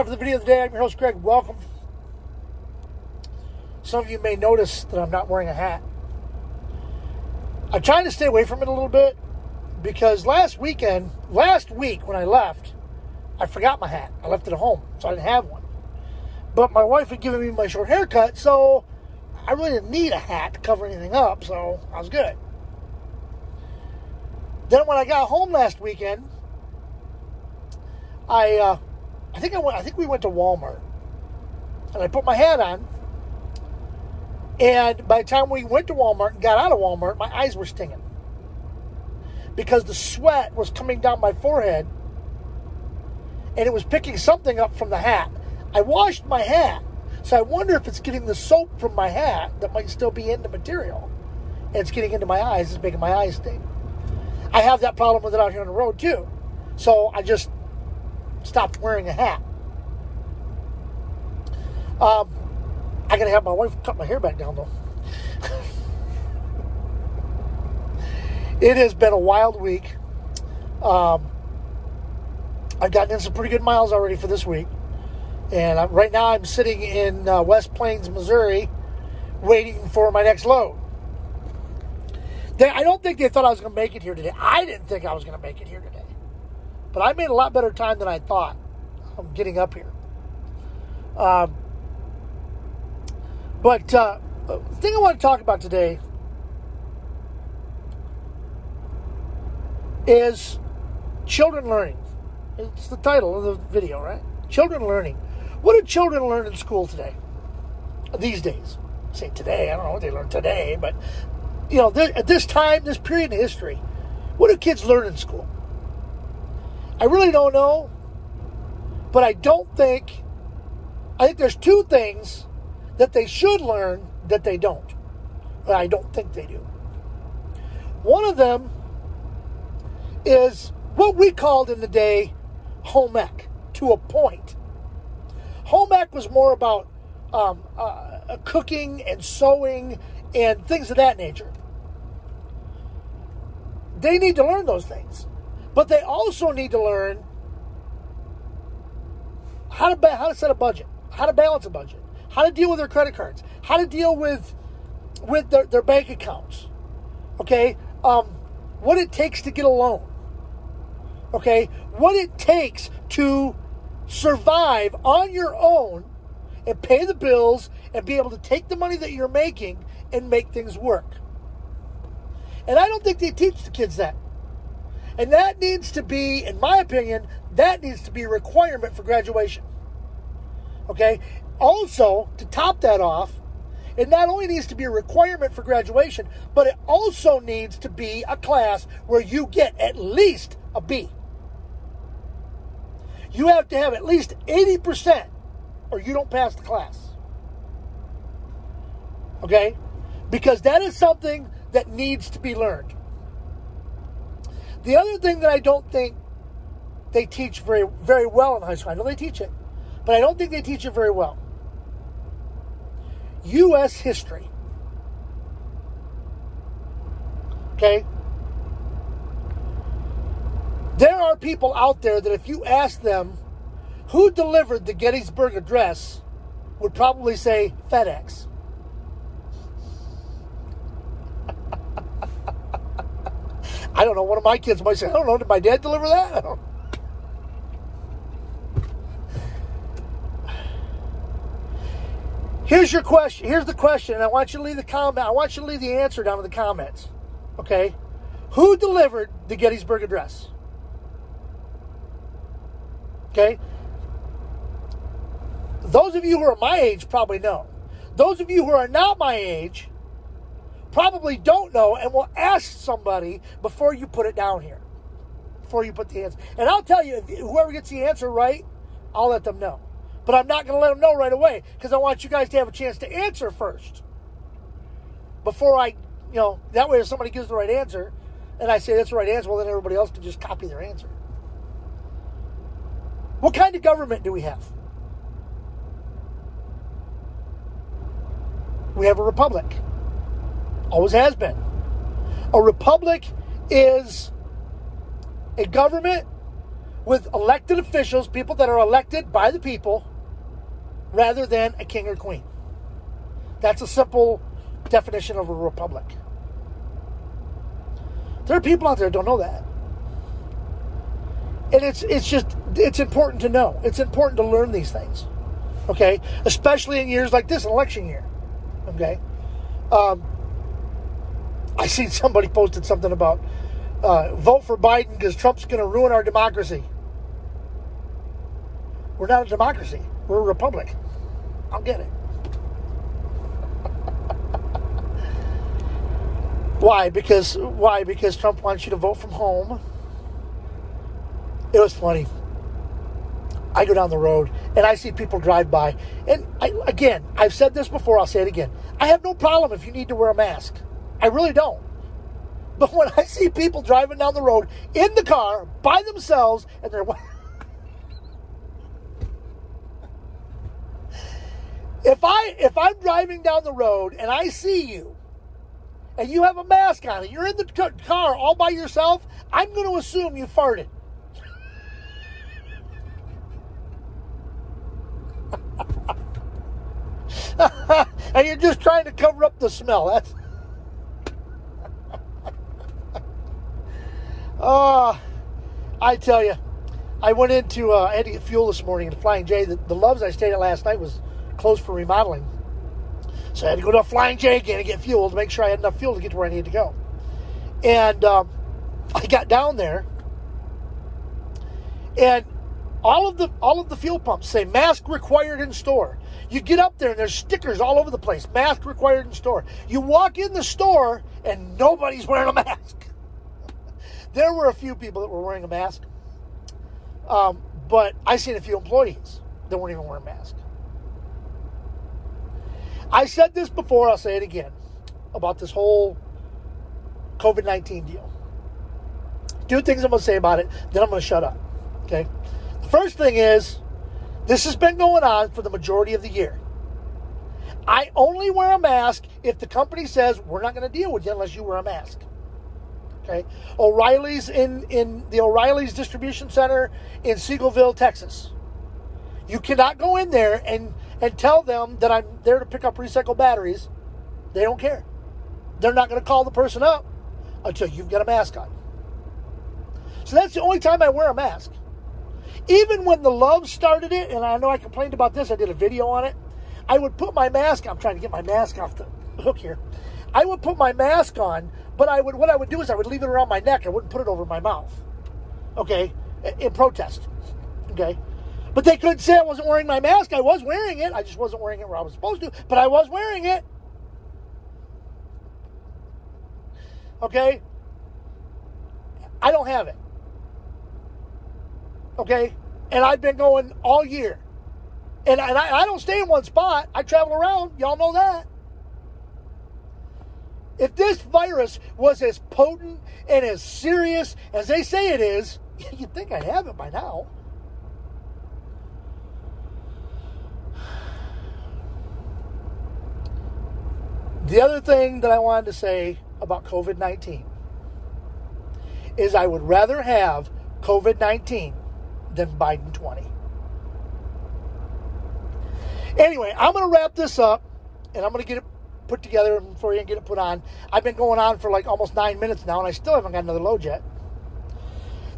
time for the video of the day. I'm your host, Greg. Welcome. Some of you may notice that I'm not wearing a hat. I'm trying to stay away from it a little bit because last weekend, last week when I left, I forgot my hat. I left it at home, so I didn't have one. But my wife had given me my short haircut, so I really didn't need a hat to cover anything up, so I was good. Then when I got home last weekend, I uh, I think I went I think we went to Walmart. And I put my hat on. And by the time we went to Walmart and got out of Walmart, my eyes were stinging. Because the sweat was coming down my forehead and it was picking something up from the hat. I washed my hat, so I wonder if it's getting the soap from my hat that might still be in the material. And it's getting into my eyes, it's making my eyes sting. I have that problem with it out here on the road too. So I just stopped wearing a hat. Um, I gotta have my wife cut my hair back down though. it has been a wild week. Um, I've gotten in some pretty good miles already for this week. And I, right now I'm sitting in uh, West Plains, Missouri, waiting for my next load. They, I don't think they thought I was going to make it here today. I didn't think I was going to make it here today. But I made a lot better time than I thought I'm getting up here. Um, but uh, the thing I want to talk about today is children learning. It's the title of the video, right? Children learning. What do children learn in school today? These days. I say today, I don't know what they learn today, but you know, at this time, this period in history, what do kids learn in school? I really don't know, but I don't think, I think there's two things that they should learn that they don't. But I don't think they do. One of them is what we called in the day home ec to a point. Home ec was more about um, uh, cooking and sewing and things of that nature. They need to learn those things. But they also need to learn how to how to set a budget, how to balance a budget, how to deal with their credit cards, how to deal with with their, their bank accounts. Okay, um, what it takes to get a loan. Okay, what it takes to survive on your own and pay the bills and be able to take the money that you're making and make things work. And I don't think they teach the kids that. And that needs to be, in my opinion, that needs to be a requirement for graduation. Okay? Also, to top that off, it not only needs to be a requirement for graduation, but it also needs to be a class where you get at least a B. You have to have at least 80% or you don't pass the class. Okay? Because that is something that needs to be learned. The other thing that I don't think they teach very very well in high school. I know they teach it, but I don't think they teach it very well. US history. Okay? There are people out there that if you ask them who delivered the Gettysburg Address, would probably say FedEx. I don't know. One of my kids might say, I don't know, did my dad deliver that? Here's your question. Here's the question, I want you to leave the comment. I want you to leave the answer down in the comments. Okay? Who delivered the Gettysburg Address? Okay? Those of you who are my age probably know. Those of you who are not my age probably don't know and will ask somebody before you put it down here. Before you put the answer. And I'll tell you, whoever gets the answer right, I'll let them know. But I'm not going to let them know right away because I want you guys to have a chance to answer first. Before I, you know, that way if somebody gives the right answer and I say that's the right answer, well, then everybody else can just copy their answer. What kind of government do we have? We have a republic. Always has been. A republic is a government with elected officials, people that are elected by the people, rather than a king or queen. That's a simple definition of a republic. There are people out there don't know that. And it's it's just it's important to know. It's important to learn these things. Okay? Especially in years like this, election year. Okay? Um, I seen somebody posted something about uh, vote for Biden because Trump's going to ruin our democracy. We're not a democracy. We're a republic. I'll get it. why? Because why? Because Trump wants you to vote from home. It was funny. I go down the road and I see people drive by, and I, again, I've said this before. I'll say it again. I have no problem if you need to wear a mask. I really don't. But when I see people driving down the road in the car by themselves and they're if I if I'm driving down the road and I see you and you have a mask on and you're in the car all by yourself, I'm going to assume you farted. and you're just trying to cover up the smell. That's Oh, I tell you, I went into, uh, I had to get fuel this morning at Flying J. The, the Love's I stayed at last night was closed for remodeling. So I had to go to Flying J again and get fuel to make sure I had enough fuel to get to where I needed to go. And um, I got down there, and all of the all of the fuel pumps say mask required in store. You get up there and there's stickers all over the place. Mask required in store. You walk in the store and nobody's wearing a mask. There were a few people that were wearing a mask, um, but I seen a few employees that weren't even wearing masks. I said this before, I'll say it again about this whole COVID 19 deal. Two things I'm going to say about it, then I'm going to shut up. Okay? The first thing is, this has been going on for the majority of the year. I only wear a mask if the company says we're not going to deal with you unless you wear a mask. Okay, O'Reilly's in in the O'Reilly's distribution center in Seagoville, Texas. You cannot go in there and and tell them that I'm there to pick up recycled batteries. They don't care. They're not going to call the person up until you've got a mask on. So that's the only time I wear a mask. Even when the love started it, and I know I complained about this, I did a video on it. I would put my mask. I'm trying to get my mask off the hook here. I would put my mask on, but I would what I would do is I would leave it around my neck. I wouldn't put it over my mouth. Okay, in protest. Okay, but they couldn't say I wasn't wearing my mask. I was wearing it. I just wasn't wearing it where I was supposed to, but I was wearing it. Okay, I don't have it. Okay, and I've been going all year. And, and I, I don't stay in one spot. I travel around. Y'all know that. If this virus was as potent and as serious as they say it is, you'd think I'd have it by now. The other thing that I wanted to say about COVID 19 is I would rather have COVID 19 than Biden 20. Anyway, I'm going to wrap this up and I'm going to get it put together for you and get it put on. I've been going on for like almost nine minutes now, and I still haven't got another load yet.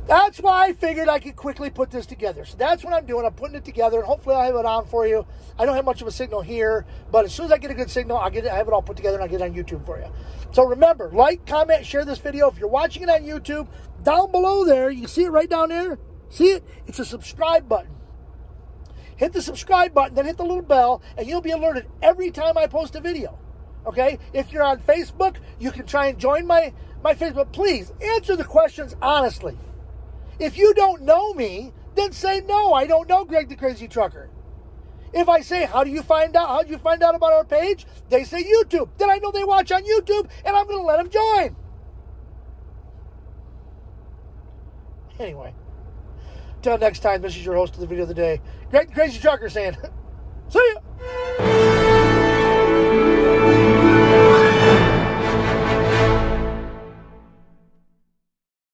That's why I figured I could quickly put this together. So that's what I'm doing. I'm putting it together, and hopefully I'll have it on for you. I don't have much of a signal here, but as soon as I get a good signal, I'll get it, I have it all put together and I'll get it on YouTube for you. So remember, like, comment, share this video. If you're watching it on YouTube, down below there, you see it right down there? See it? It's a subscribe button hit the subscribe button, then hit the little bell, and you'll be alerted every time I post a video. Okay? If you're on Facebook, you can try and join my, my Facebook. Please answer the questions honestly. If you don't know me, then say no, I don't know Greg the Crazy Trucker. If I say, how do you find out? How do you find out about our page? They say YouTube. Then I know they watch on YouTube, and I'm going to let them join. Anyway, until next time, this is your host of the video of the day, Greg the Crazy Trucker saying, see ya.